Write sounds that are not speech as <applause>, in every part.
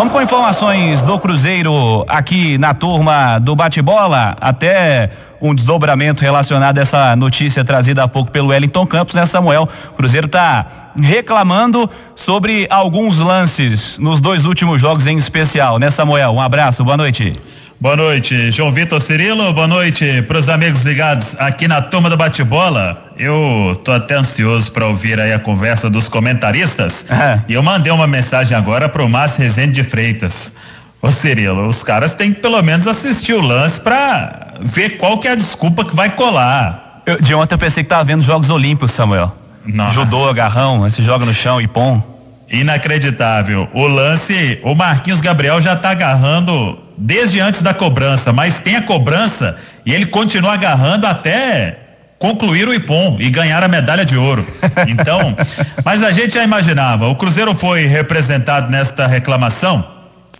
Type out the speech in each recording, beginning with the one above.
Vamos com informações do Cruzeiro aqui na turma do bate-bola. Até um desdobramento relacionado a essa notícia trazida há pouco pelo Wellington Campos, né, Samuel? Cruzeiro está reclamando sobre alguns lances nos dois últimos jogos em especial, né, Samuel? Um abraço, boa noite. Boa noite, João Vitor Cirilo. Boa noite para os amigos ligados aqui na turma do bate-bola. Eu tô até ansioso para ouvir aí a conversa dos comentaristas. É. E eu mandei uma mensagem agora para o Márcio Rezende de Freitas. Ô Cirilo, os caras têm que pelo menos assistir o lance para ver qual que é a desculpa que vai colar. Eu, de ontem eu pensei que tava vendo Jogos Olímpicos, Samuel. Não. Judô, agarrão, se joga no chão e pom. Inacreditável. O lance, o Marquinhos Gabriel já tá agarrando desde antes da cobrança, mas tem a cobrança e ele continua agarrando até concluir o Ipom e ganhar a medalha de ouro. Então, <laughs> mas a gente já imaginava. O Cruzeiro foi representado nesta reclamação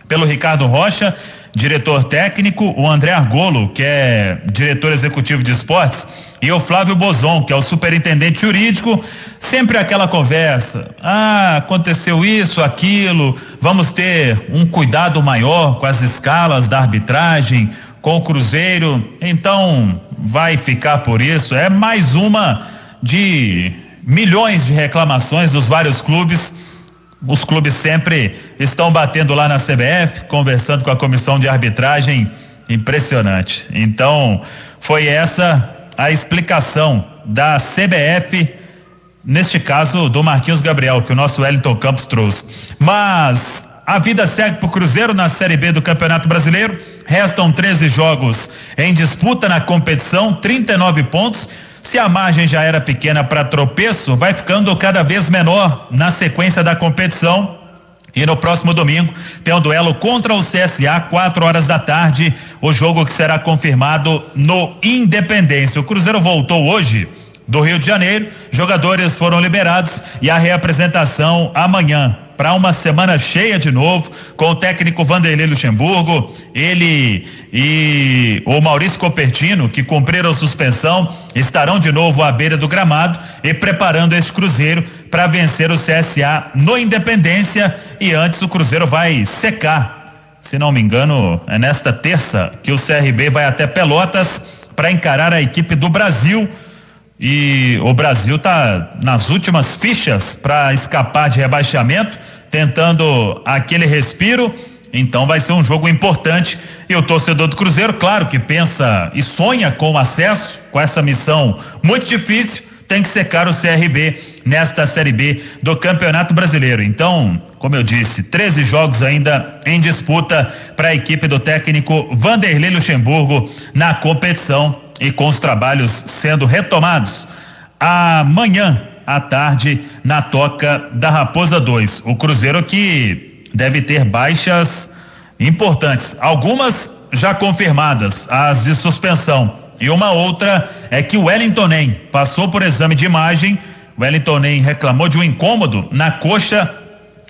pelo Ricardo Rocha diretor técnico, o André Argolo, que é diretor executivo de esportes, e o Flávio Bozon, que é o superintendente jurídico, sempre aquela conversa. Ah, aconteceu isso, aquilo, vamos ter um cuidado maior com as escalas da arbitragem, com o Cruzeiro. Então, vai ficar por isso. É mais uma de milhões de reclamações dos vários clubes os clubes sempre estão batendo lá na CBF, conversando com a comissão de arbitragem. Impressionante. Então, foi essa a explicação da CBF, neste caso do Marquinhos Gabriel, que o nosso Wellington Campos trouxe. Mas a vida segue para o Cruzeiro na Série B do Campeonato Brasileiro. Restam 13 jogos em disputa na competição, 39 pontos. Se a margem já era pequena para tropeço, vai ficando cada vez menor na sequência da competição. E no próximo domingo tem o um duelo contra o CSA, 4 horas da tarde. O jogo que será confirmado no Independência. O Cruzeiro voltou hoje do Rio de Janeiro. Jogadores foram liberados e a reapresentação amanhã para uma semana cheia de novo, com o técnico Vanderlei Luxemburgo, ele e o Maurício Copertino, que cumpriram suspensão, estarão de novo à beira do gramado e preparando este Cruzeiro para vencer o CSA no Independência. E antes o Cruzeiro vai secar. Se não me engano, é nesta terça que o CRB vai até Pelotas para encarar a equipe do Brasil e o Brasil está nas últimas fichas para escapar de rebaixamento, tentando aquele respiro. Então vai ser um jogo importante e o torcedor do Cruzeiro, claro que pensa e sonha com o acesso, com essa missão muito difícil, tem que secar o CRB nesta Série B do Campeonato Brasileiro. Então, como eu disse, 13 jogos ainda em disputa para a equipe do técnico Vanderlei Luxemburgo na competição e com os trabalhos sendo retomados amanhã à tarde na toca da Raposa 2. O Cruzeiro que deve ter baixas importantes, algumas já confirmadas, as de suspensão. E uma outra é que o Wellington Nem passou por exame de imagem. O Wellington Nem reclamou de um incômodo na coxa.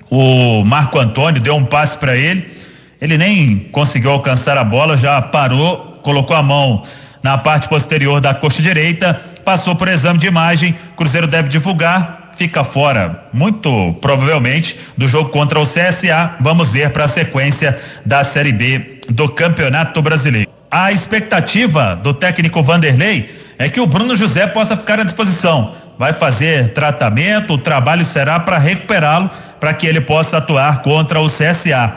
O Marco Antônio deu um passe para ele. Ele nem conseguiu alcançar a bola, já parou, colocou a mão na parte posterior da coxa direita, passou por exame de imagem, Cruzeiro deve divulgar, fica fora, muito provavelmente, do jogo contra o CSA. Vamos ver para a sequência da Série B do Campeonato Brasileiro. A expectativa do técnico Vanderlei é que o Bruno José possa ficar à disposição. Vai fazer tratamento, o trabalho será para recuperá-lo, para que ele possa atuar contra o CSA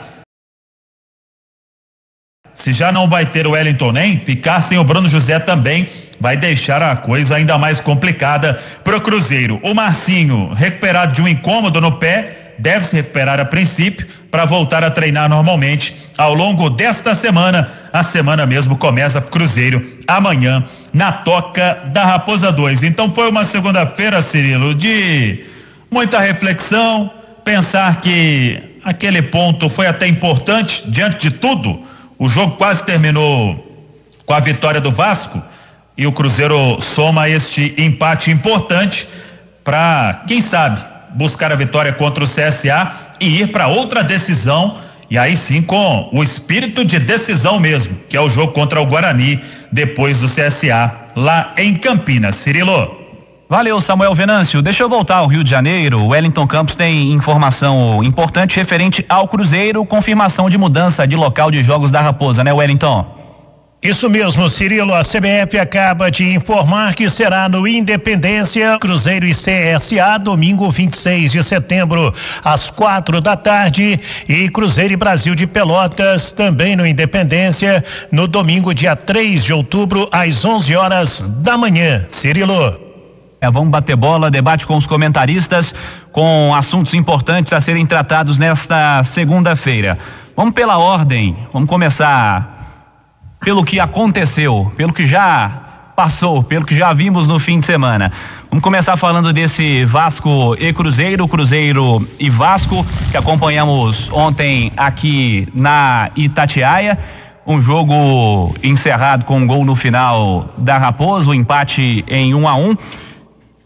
se já não vai ter o Wellington nem, ficar sem o Bruno José também vai deixar a coisa ainda mais complicada pro Cruzeiro. O Marcinho, recuperado de um incômodo no pé, deve se recuperar a princípio para voltar a treinar normalmente ao longo desta semana. A semana mesmo começa pro Cruzeiro amanhã na Toca da Raposa 2. Então foi uma segunda-feira, Cirilo, de muita reflexão, pensar que aquele ponto foi até importante diante de tudo o jogo quase terminou com a vitória do Vasco e o Cruzeiro soma este empate importante para, quem sabe, buscar a vitória contra o CSA e ir para outra decisão e aí sim com o espírito de decisão mesmo, que é o jogo contra o Guarani depois do CSA lá em Campinas. Cirilo. Valeu, Samuel Venâncio. Deixa eu voltar ao Rio de Janeiro. O Wellington Campos tem informação importante referente ao Cruzeiro, confirmação de mudança de local de jogos da Raposa, né, Wellington? Isso mesmo, Cirilo. A CBF acaba de informar que será no Independência, Cruzeiro e CSA, domingo 26 de setembro, às quatro da tarde, e Cruzeiro e Brasil de Pelotas, também no Independência, no domingo, dia 3 de outubro, às 11 horas da manhã. Cirilo. É, vamos bater bola, debate com os comentaristas, com assuntos importantes a serem tratados nesta segunda-feira. Vamos pela ordem, vamos começar pelo que aconteceu, pelo que já passou, pelo que já vimos no fim de semana. Vamos começar falando desse Vasco e Cruzeiro, Cruzeiro e Vasco, que acompanhamos ontem aqui na Itatiaia. Um jogo encerrado com um gol no final da Raposa, o um empate em 1 um a 1 um.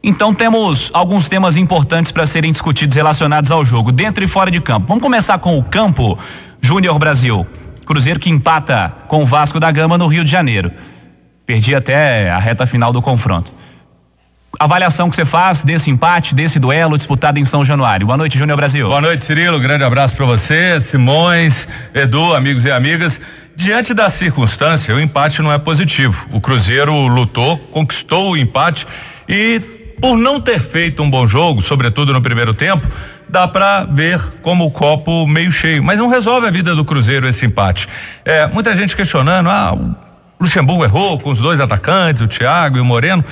Então temos alguns temas importantes para serem discutidos relacionados ao jogo, dentro e fora de campo. Vamos começar com o campo Júnior Brasil. Cruzeiro que empata com o Vasco da Gama no Rio de Janeiro. Perdi até a reta final do confronto. Avaliação que você faz desse empate, desse duelo disputado em São Januário. Boa noite, Júnior Brasil. Boa noite, Cirilo. Grande abraço para você, Simões, Edu, amigos e amigas. Diante da circunstância, o empate não é positivo. O Cruzeiro lutou, conquistou o empate e por não ter feito um bom jogo, sobretudo no primeiro tempo, dá para ver como o copo meio cheio. Mas não resolve a vida do Cruzeiro esse empate. É, muita gente questionando, ah, o Luxemburgo errou com os dois atacantes, o Thiago e o Moreno.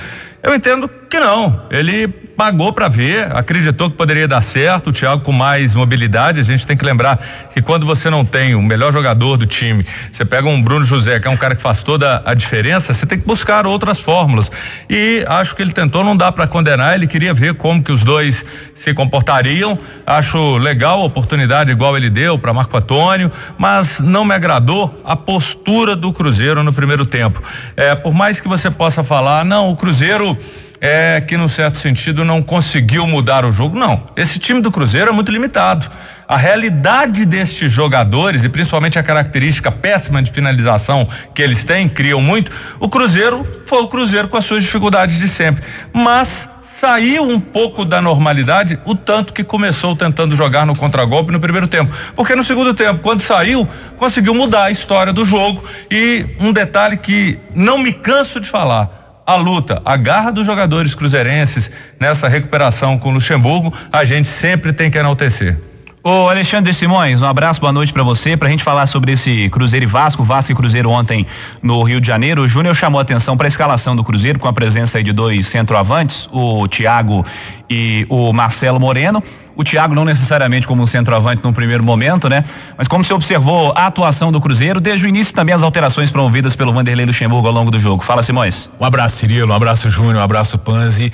Eu entendo que não. Ele pagou para ver, acreditou que poderia dar certo. O Thiago com mais mobilidade. A gente tem que lembrar que quando você não tem o melhor jogador do time, você pega um Bruno José, que é um cara que faz toda a diferença, você tem que buscar outras fórmulas. E acho que ele tentou, não dá para condenar. Ele queria ver como que os dois se comportariam. Acho legal a oportunidade igual ele deu para Marco Antônio, mas não me agradou a postura do Cruzeiro no primeiro tempo. É, por mais que você possa falar, não, o Cruzeiro é que, no certo sentido, não conseguiu mudar o jogo. Não. Esse time do Cruzeiro é muito limitado. A realidade destes jogadores, e principalmente a característica péssima de finalização que eles têm, criam muito, o Cruzeiro foi o Cruzeiro com as suas dificuldades de sempre. Mas saiu um pouco da normalidade o tanto que começou tentando jogar no contragolpe no primeiro tempo. Porque no segundo tempo, quando saiu, conseguiu mudar a história do jogo. E um detalhe que não me canso de falar a luta, a garra dos jogadores cruzeirenses nessa recuperação com o Luxemburgo, a gente sempre tem que enaltecer. Ô Alexandre Simões, um abraço, boa noite para você. Pra gente falar sobre esse Cruzeiro e Vasco, Vasco e Cruzeiro ontem no Rio de Janeiro, o Júnior chamou atenção para a escalação do Cruzeiro com a presença de dois centroavantes, o Thiago e o Marcelo Moreno. O Thiago não necessariamente como um centroavante no primeiro momento, né? Mas como você observou a atuação do Cruzeiro, desde o início também as alterações promovidas pelo Vanderlei Luxemburgo ao longo do jogo. Fala, Simões. Um abraço, Cirilo, um abraço, Júnior, um abraço, Panzi.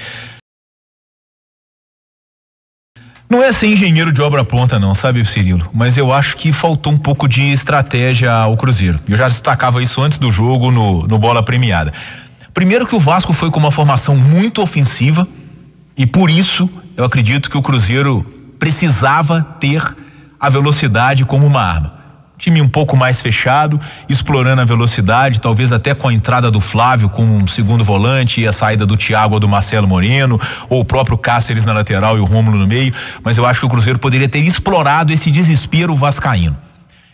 Não é ser engenheiro de obra pronta, não, sabe, Cirilo? Mas eu acho que faltou um pouco de estratégia ao Cruzeiro. Eu já destacava isso antes do jogo no, no Bola Premiada. Primeiro que o Vasco foi com uma formação muito ofensiva e por isso eu acredito que o Cruzeiro precisava ter a velocidade como uma arma time um pouco mais fechado, explorando a velocidade, talvez até com a entrada do Flávio como um segundo volante e a saída do Thiago ou do Marcelo Moreno, ou o próprio Cáceres na lateral e o Rômulo no meio, mas eu acho que o Cruzeiro poderia ter explorado esse desespero vascaíno.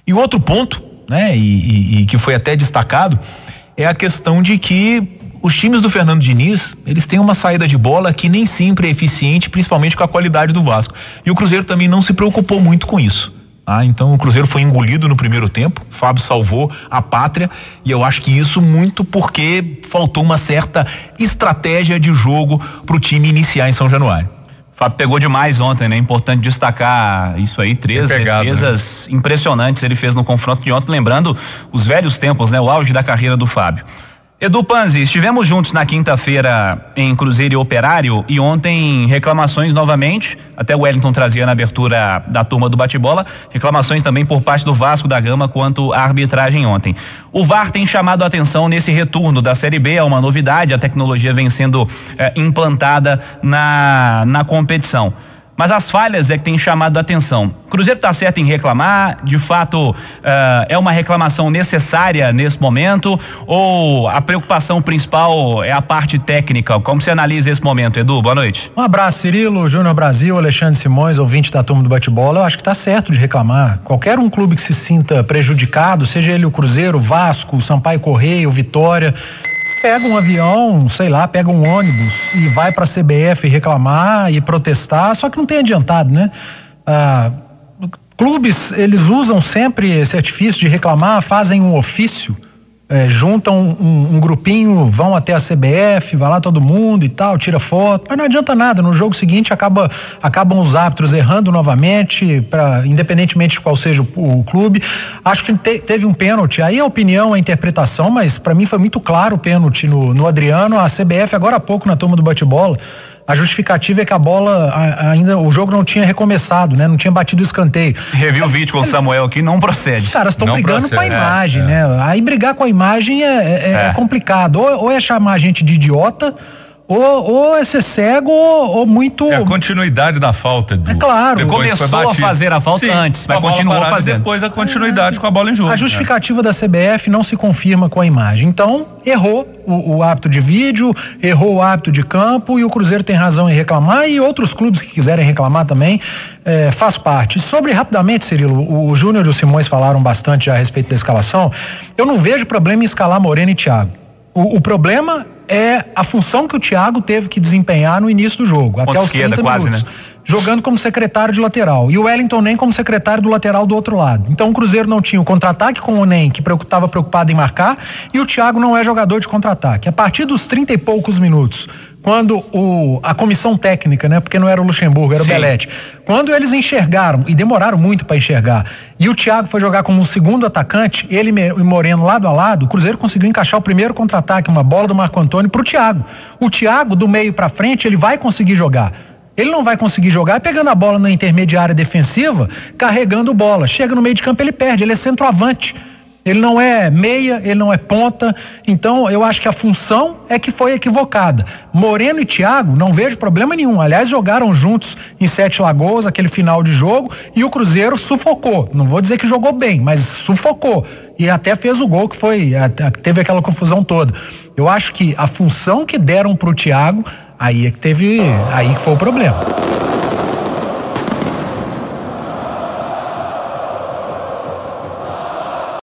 E outro ponto, né, e, e, e que foi até destacado, é a questão de que os times do Fernando Diniz, eles têm uma saída de bola que nem sempre é eficiente, principalmente com a qualidade do Vasco. E o Cruzeiro também não se preocupou muito com isso. Ah, então o Cruzeiro foi engolido no primeiro tempo, o Fábio salvou a pátria e eu acho que isso muito porque faltou uma certa estratégia de jogo para o time iniciar em São Januário. Fábio pegou demais ontem, né? Importante destacar isso aí, três pegado, defesas né? impressionantes ele fez no confronto de ontem, lembrando os velhos tempos, né? O auge da carreira do Fábio. Edu Panzi, estivemos juntos na quinta-feira em Cruzeiro e Operário e ontem reclamações novamente, até o Wellington trazia na abertura da turma do bate-bola, reclamações também por parte do Vasco da Gama quanto à arbitragem ontem. O VAR tem chamado a atenção nesse retorno da Série B, é uma novidade, a tecnologia vem sendo eh, implantada na, na competição. Mas as falhas é que tem chamado a atenção. Cruzeiro está certo em reclamar, de fato uh, é uma reclamação necessária nesse momento, ou a preocupação principal é a parte técnica? Como você analisa esse momento, Edu? Boa noite. Um abraço, Cirilo, Júnior Brasil, Alexandre Simões, ouvinte da turma do bate-bola. Eu acho que está certo de reclamar. Qualquer um clube que se sinta prejudicado, seja ele o Cruzeiro, o Vasco, o Sampaio Correio, o Vitória, pega um avião, sei lá, pega um ônibus e vai para a CBF reclamar e protestar, só que não tem adiantado, né? Ah, clubes, eles usam sempre esse artifício de reclamar, fazem um ofício é, juntam um, um, grupinho, vão até a CBF, vai lá todo mundo e tal, tira foto, mas não adianta nada. No jogo seguinte acaba, acabam os árbitros errando novamente, pra, independentemente de qual seja o, o clube. Acho que te, teve um pênalti. Aí a opinião, a interpretação, mas para mim foi muito claro o pênalti no, no Adriano. A CBF, agora há pouco na turma do bate-bola, a justificativa é que a bola ainda, o jogo não tinha recomeçado, né? Não tinha batido o escanteio. Revi o vídeo com o Samuel aqui, não procede. Os caras estão brigando procede, com a imagem, é, né? É. Aí brigar com a imagem é, é, é, é. complicado. Ou, ou é chamar a gente de idiota, ou, ou é ser cego ou, ou, muito. É a continuidade da falta, Edu. É claro. Começou a fazer a falta Sim, antes, mas continuou fazendo. Depois a continuidade é, com a bola em jogo. A justificativa da CBF não se confirma com a imagem. Então, errou o, o hábito de vídeo, errou o hábito de campo e o Cruzeiro tem razão em reclamar e outros clubes que quiserem reclamar também é, faz parte. Sobre rapidamente, Cirilo, o, o Júnior e o Simões falaram bastante a respeito da escalação. Eu não vejo problema em escalar Moreno e Thiago. O, o, problema é a função que o Thiago teve que desempenhar no início do jogo, Ponto até os 30 quase, minutos. Né? Jogando como secretário de lateral. E o Wellington nem como secretário do lateral do outro lado. Então o Cruzeiro não tinha o contra-ataque com o Nem, que estava preocupado em marcar, e o Thiago não é jogador de contra-ataque. A partir dos 30 e poucos minutos, quando o, a comissão técnica, né, porque não era o Luxemburgo, era Sim. o Belete, quando eles enxergaram, e demoraram muito para enxergar, e o Thiago foi jogar como um segundo atacante, ele e Moreno lado a lado, o Cruzeiro conseguiu encaixar o primeiro contra-ataque, uma bola do Marco Antônio para o Thiago. O Thiago, do meio para frente, ele vai conseguir jogar. Ele não vai conseguir jogar pegando a bola na intermediária defensiva, carregando bola. Chega no meio de campo, ele perde, ele é centroavante. Ele não é meia, ele não é ponta. Então, eu acho que a função é que foi equivocada. Moreno e Thiago, não vejo problema nenhum. Aliás, jogaram juntos em Sete Lagoas, aquele final de jogo, e o Cruzeiro sufocou. Não vou dizer que jogou bem, mas sufocou. E até fez o gol que foi. Teve aquela confusão toda. Eu acho que a função que deram pro Thiago, aí é que teve. Aí que foi o problema.